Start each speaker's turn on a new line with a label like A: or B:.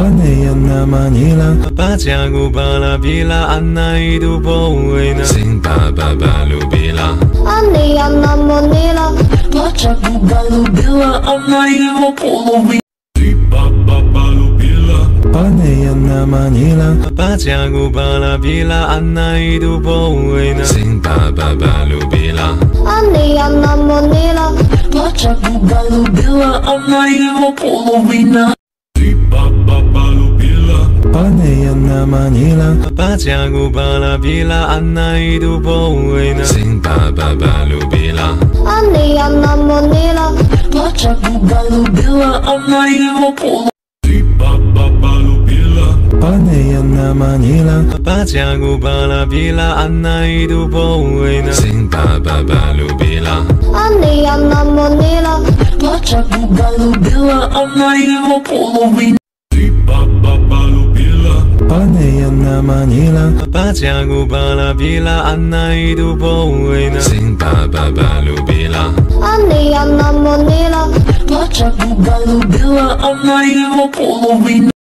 A: Panayana Manila
B: Papajagu Balabila Anaidu Boena
C: Sing
B: Baba
A: 阿玛尼拉
B: 巴加古巴拉比拉安娜伊多波维纳
C: 辛巴巴巴鲁比拉
D: 阿尼亚那么尼拉
B: 巴加古巴卢比拉安那伊多波罗迪巴巴巴卢比拉
A: 巴内亚那玛尼拉
B: 巴加古巴拉比拉安娜伊多波维纳
C: 辛巴巴巴鲁比拉
D: 阿内雅那么尼拉
B: 巴加古巴卢比拉阿那伊多波罗维
A: Pajagu Balubila Anaidu Boena Panayana Manila
B: Papajagu Balabila Anaidu Boena
C: Baba Balubila
D: Anayana Manila
B: Pajagu Balubila Anaidu Boena Panayana Manila Papajagu Balabila Anaidu Boena Sing Baba Balubila Manila Pajagu Balubila Anaidu Boena